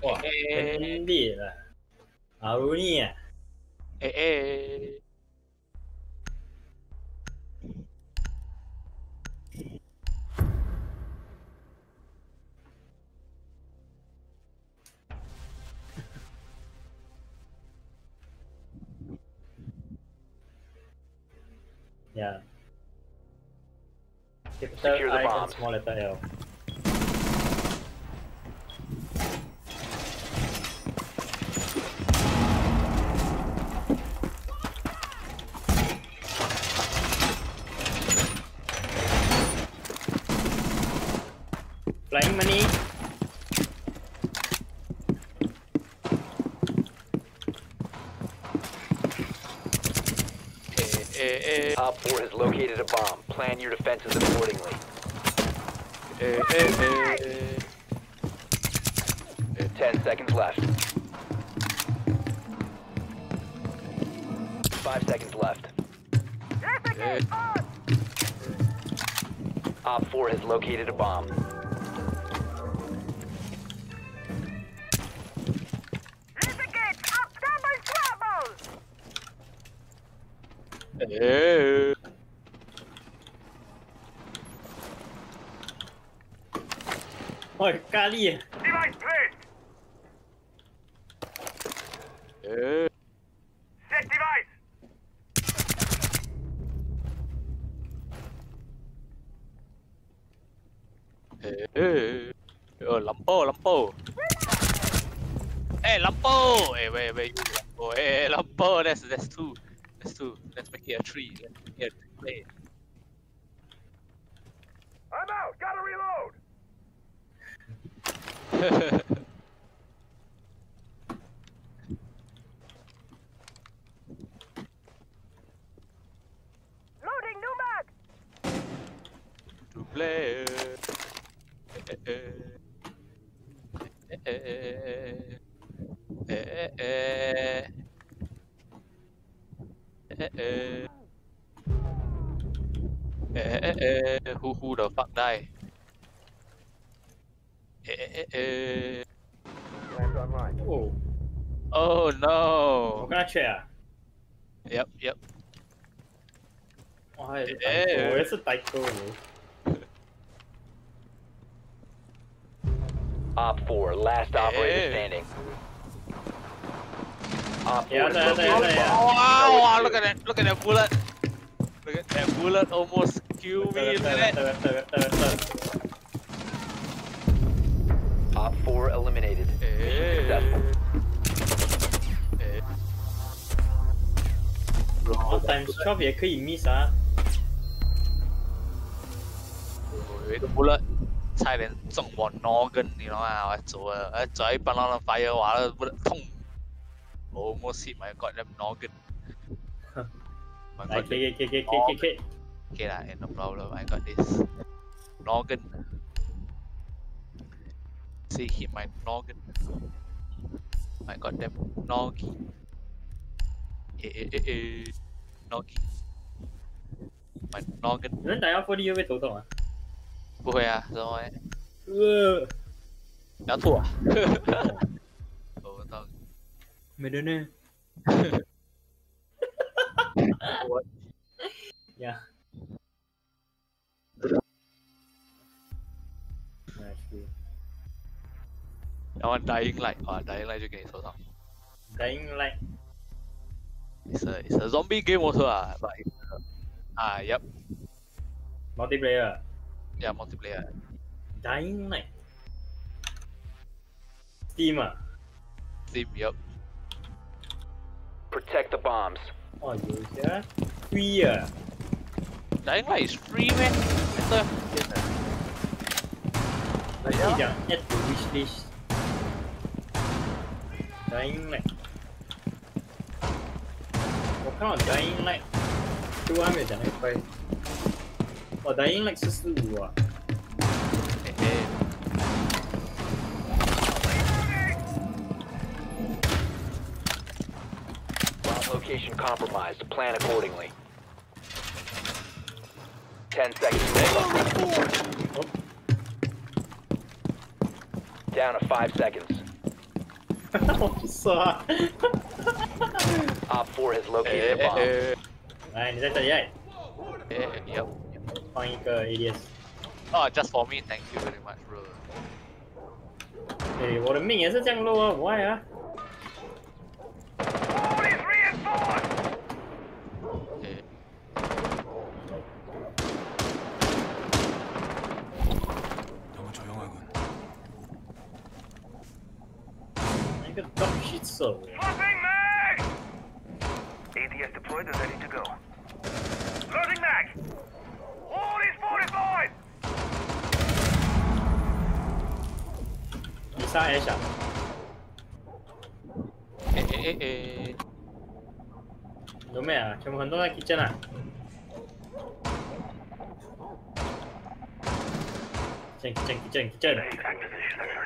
Wah, pendek lah. Baru ni lah. Eh eh. Ya. Capital Secure the I dan small letter L. Flying money. Eh eh eh. Op 4 has located a bomb. Plan your defenses accordingly. Eh eh eh. 10 seconds left. 5 seconds left. Op 4 has located a bomb. Eh. Oh, kali eh. Eh. Eh, eh. Oh, lampu, lampu. Eh, lampu. Eh, wait, wait, you lampu. Eh. That's that's. That's two. Let's make it a three. Let's make it a three. I'm out. Gotta reload. Loading new mag. to play. Eh, eh, eh. Eh, eh, eh. Eh, eh, eh. Eh, eh. Eh, eh. Who, who the fuck die? Eh, eh, eh, eh. Land online. Oh, Oh kau no! kena check ah? Yep, yep. Wah, itu Eh. typo. Itu typo. Op 4, last operator Eh. standing. Op 4 Yeah, has there, there, located a there. bomb. Oh, wow, Know wow, its look at that, look at that bullet. Look at that bullet almost kill me, Betul, look betul, at that. betul, betul, betul, betul. Op 4 eliminated. Mission Eh. successful. Eh. Oh, times 12也可以 miss 啊。有一个 bullet 差点中我 noggin，你知道吗？我走啊，我走一半浪浪 fire，哇，那 bullet 痛，almost hit my goddamn noggin。My 来 god, ，K K K K K K K。 okay lah, no problem. I got this. Noggin. See, hit my noggin. My goddamn noggy. Eh eh eh eh. Noggy. My noggin. 你们打幺 forty 会不会头痛啊？不会啊，怎么会？呃，不要吐啊！头痛。没得呢。我呀。 然后 dying light 啊，dying light 就给你头痛。 Dying Light. It's a it's a zombie game also 啊，but it's a- ah yep Multiplayer. yeah multiplayer Dying Light. Steam 啊。 Steam yep Protect the bombs. 哦，有些 free 啊。 dying light is free 咩？真的真的。跟你讲，add to wish list。 Dying Light。我看到 Dying Light，就外面讲那块。哦，Dying Light 是四五啊。嘿嘿。 Bomb location compromised. Plan accordingly. 10 seconds left. Oh. Down to 5 seconds. 我不刷。 Op 4 has 诶 located a 诶 bomb. 诶来，你在这里哎，诶，Yep。放一个 ADS。 Oh, just for me. Thank you very much, bro. 哎，我的命也是这样漏啊，我爱啊。 一个 dog shit 手。 Swapping mag! ADS deployed and ready to go. Loading mag! Wall is fortified! 你杀 A 小，诶诶诶诶，有没有啊？全部很多在 kitchen 啊。kitchen kitchen kitchen kitchen。 Exact position, sir.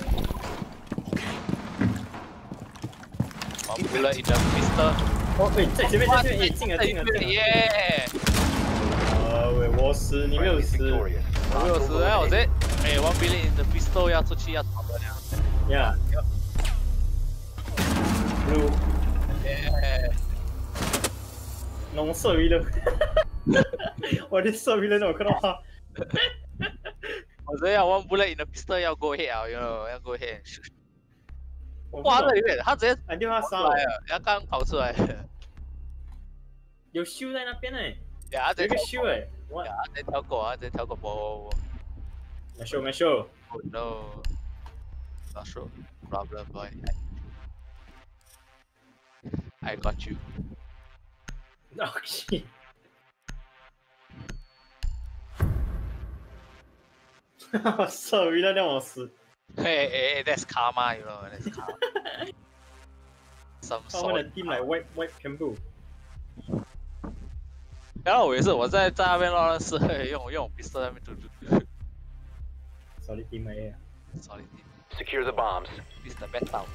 Stay on! 我 bullet in the pistol。哦，哎，在前面，在前面，哎，进了，进了，进了。耶！呃，喂，我死，你没有 Friendly 死。 victorious. 我没有 Hostile 死，哎，我 eliminated. 这哎，one bullet in the pistol 要出去要跑的了。呀。Blue，耶！弄射鱼了。我的射鱼了，我看到他。我这要 one bullet in the pistol 要 go ahead 啊，you know，要 go ahead 哇，那有点，他直接，哎，话杀来了，人家刚跑出来，有修在那边呢，有一个修哎，再跳过啊，再跳过波，没修没修，no，no，no，problem boy，I got you，no shit，哈哈，操，为了你我死。嘿嘿，that's karma，you know，that's karma。Some 他们的 sort。 team 来 wipe wipe 全部。然后我也是，我在在那边乱是用用 pistol 在那边嘟嘟嘟。 Sorry team A 啊。 Sorry。 Secure the bombs. This the best out。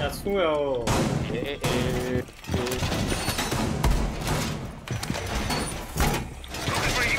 要出了。诶诶诶。 Where you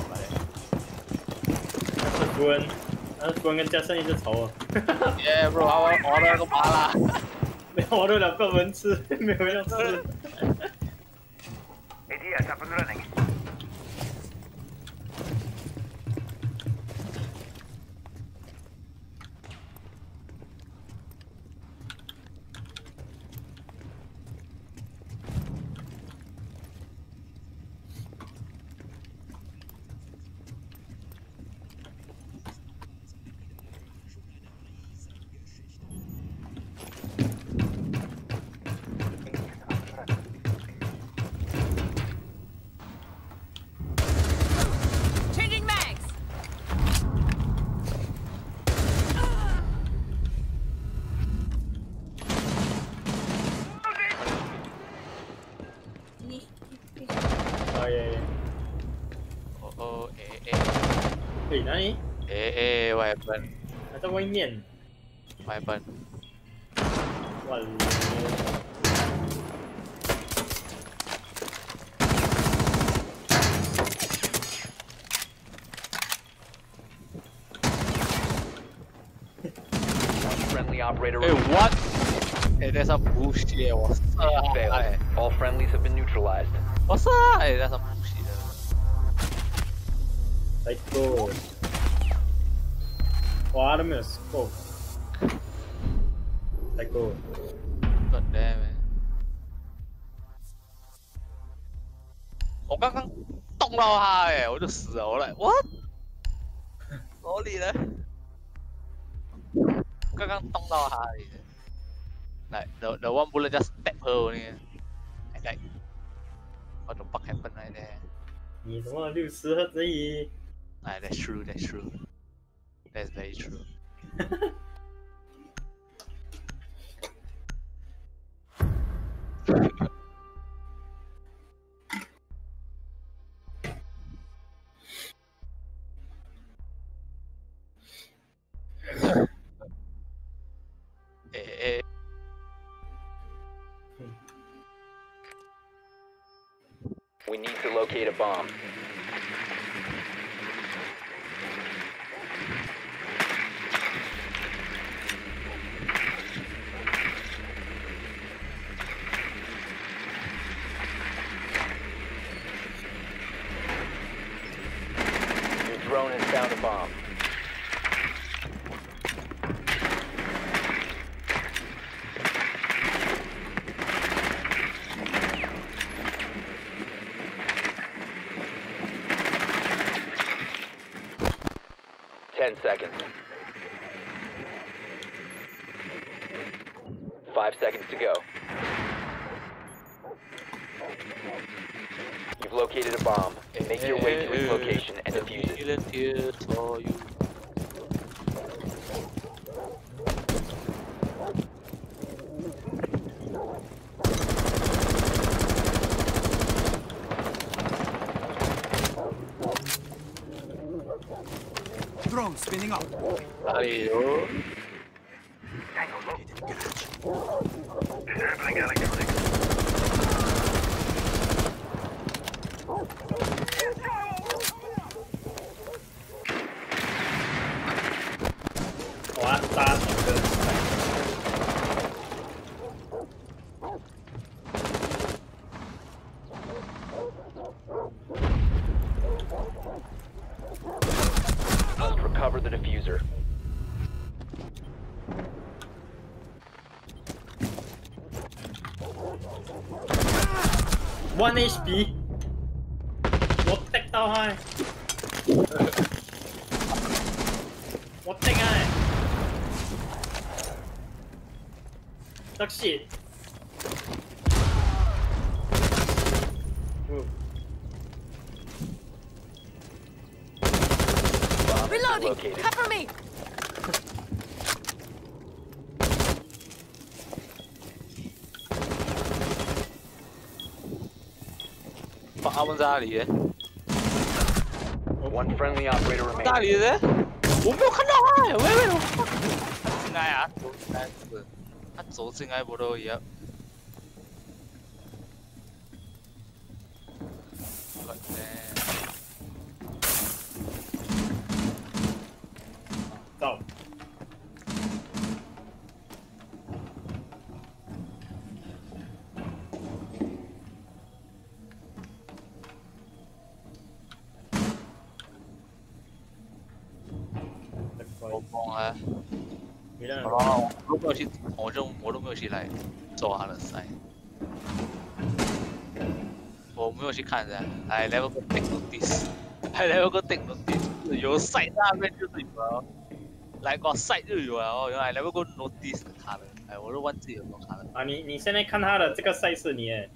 不然，那不跟加上一只草啊。耶，不然我我那个麻辣，没有我两个门吃，没有要吃。Hey, what happened? What happened? What? friendly operator. Hey, what? Hey, that's a. What's up? All eh? friendlies have been neutralized. What's up? Hey, that's a Let's go。哇，都没有 scope。Let's go。断 damn！我刚刚动到他哎，我就死了，我来 what？哪里呢？刚刚动到他而已。Like the the one bullet just stab her only. And like, what the fuck happened right there? 你怎么六十赫兹仪？ Ah, that's true. That's true. That's very true. eh, eh, We need to locate a bomb. 10 seconds. Five seconds to go. You've located a bomb. Make your way to its location and defuse it. Disabling electronics. HP. the tách tao hai. Một tách hai. Succeed. Reloading! Cover me! Someone's out of here. One friendly operator remains. out of here there? 没有去，我就我都没有去来抓他的赛，我没有去看噻。哎，Never go take on this，哎，Never go take on this，有赛那边就是有了，来个赛就有了。哦，原来 Never go notice 的卡，哎，我都忘记有没卡了。啊，你你现在看他的这个赛事你？哎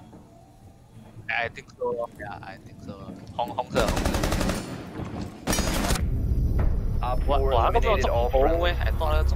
，I think so，yeah,，I think so，红红色红色。啊，我我还没有中红诶，还到了个中。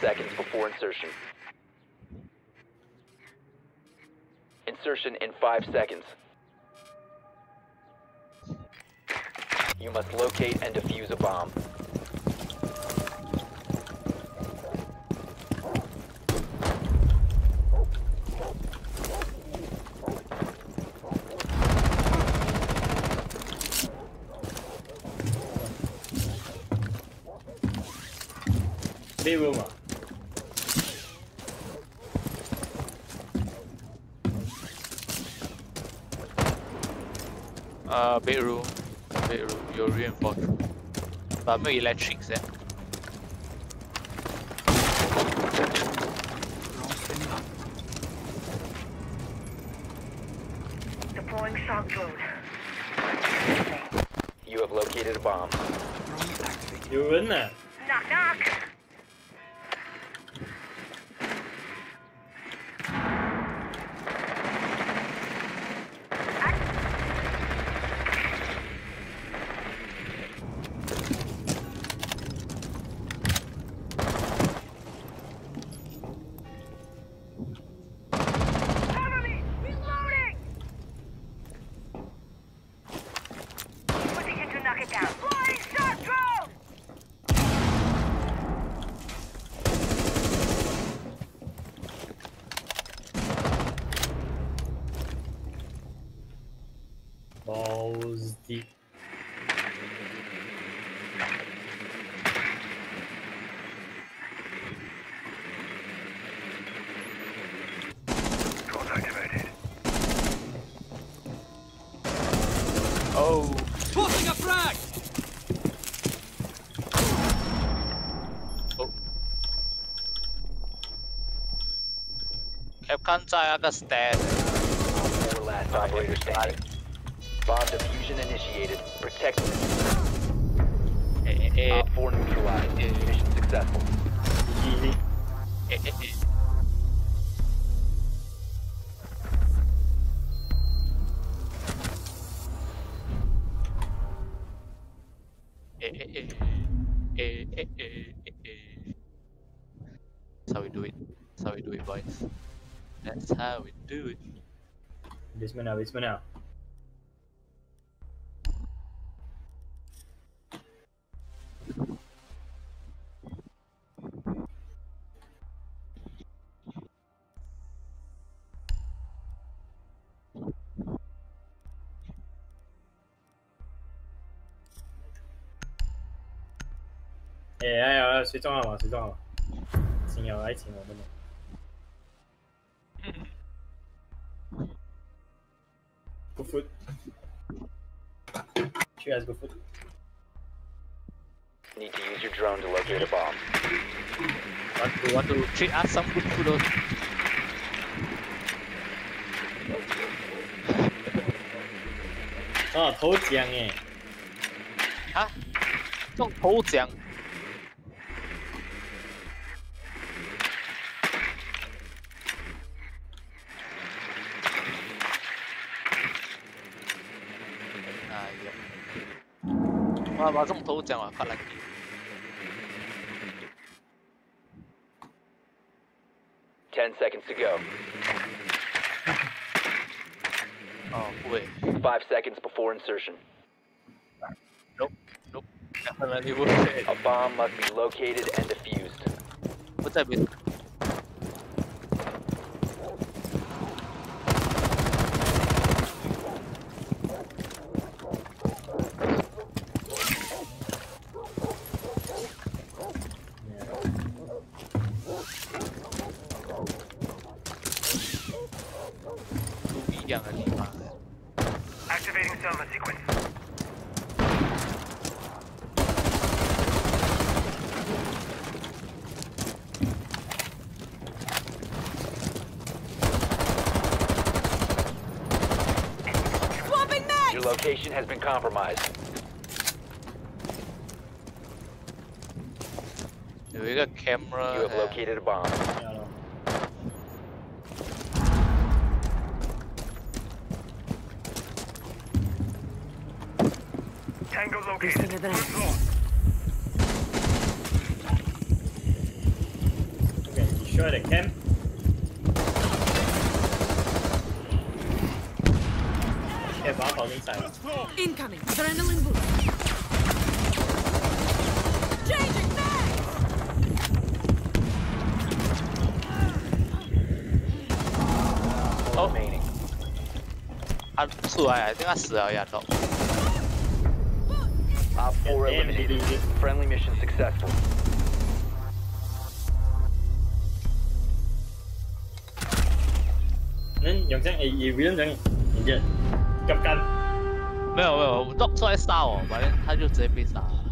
Seconds before insertion. Insertion in five seconds. You must locate and defuse a bomb. B room Uh, bedroom. Bedroom. You're reinforced. But make electrics there. Deploying shock drone. You have located a bomb. You're in there. Knock knock. Oh. Spotting a frag! Oh. Epkansai Agastad. Four last operator standing. Bomb diffusion initiated. Protect. Hey, hey, hey. Op 4 neutralized. Mission successful. Easy. That's how we do it basement 啊 basement 啊。 哎哎呀，谁中了嘛？谁中了嘛？请有来请我们 的。Go food. Cheers, go food. Need to use your drone to locate a bomb. Want to want to treat us some good food also 哦，头奖哎，啊，中头奖 啊，畫風唔好正話拍撚嘢。Ten seconds to go. Oh wait. Five seconds before insertion. Nope. Nope. Definitely A bomb must be located and defused. What's that mean? Location has been compromised. We got camera. You have located a bomb. Tango located. Okay, you sure they can? inside. Incoming. Adrenaline boost. Changing back. Oh. Remaining. I'm too high. I think I still yeah, top. Op 4 eliminated. Friendly mission successful. 는 영상 이 위원장이 이제 잠깐 没有没有，Dog 出来杀我，完了他就直接被杀了。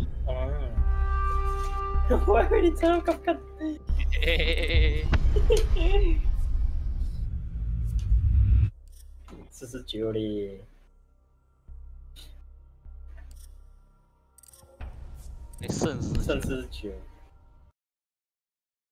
我以为你这样急干。嘿嘿嘿嘿四十九嘞。你胜死剩四十九。